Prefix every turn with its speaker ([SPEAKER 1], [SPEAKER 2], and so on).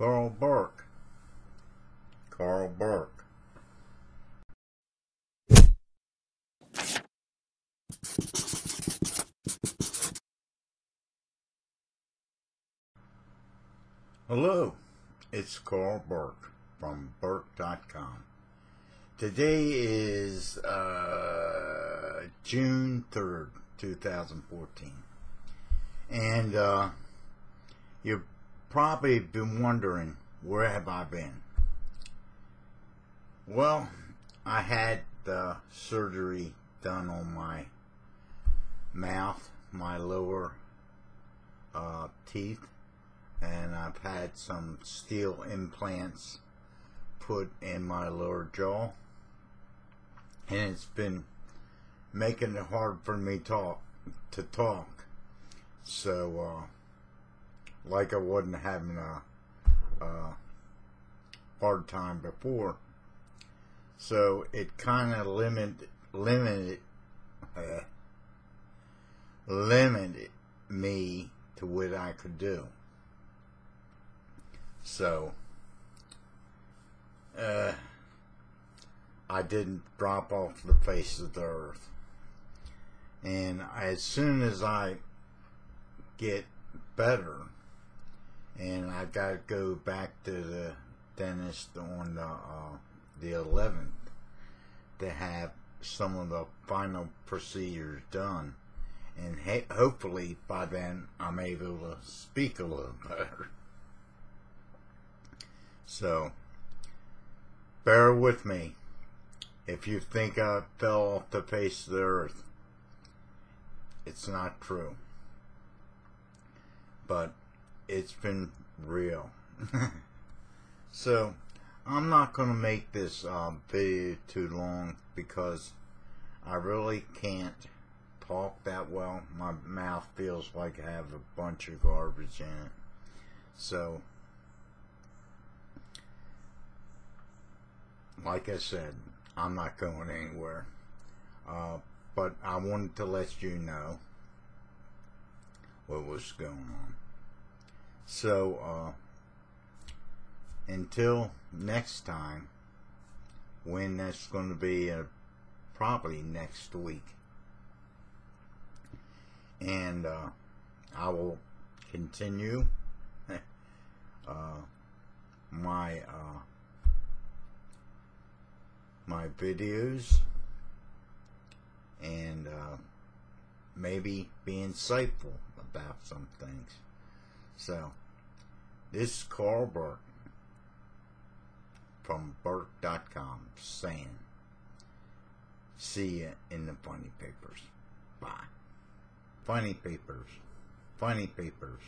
[SPEAKER 1] Carl Burke. Carl Burke. Hello, it's Carl Burke from Burke.com. Today is uh, June 3rd, 2014. And uh, you've probably been wondering, where have I been? Well, I had the surgery done on my mouth, my lower uh, teeth, and I've had some steel implants put in my lower jaw, and it's been making it hard for me talk to talk. So, uh, like I wasn't having a, a hard time before, so it kind of limited limited uh, limited me to what I could do. So, uh, I didn't drop off the face of the earth. And as soon as I get better, and I got to go back to the dentist on the, uh, the 11th to have some of the final procedures done. And hopefully by then I'm able to speak a little better. So, bear with me if you think I fell off the face of the earth. It's not true. But it's been real. so, I'm not going to make this uh, video too long because I really can't talk that well. My mouth feels like I have a bunch of garbage in it. So, like I said, I'm not going anywhere. Uh, but I wanted to let you know what was going on. So, uh, until next time, when that's going to be uh, probably next week. And uh, I will continue uh, my uh, my videos and uh, maybe be insightful about some things. So, this is Carl Burke from Burke.com saying, see you in the funny papers. Bye. Funny papers. Funny papers.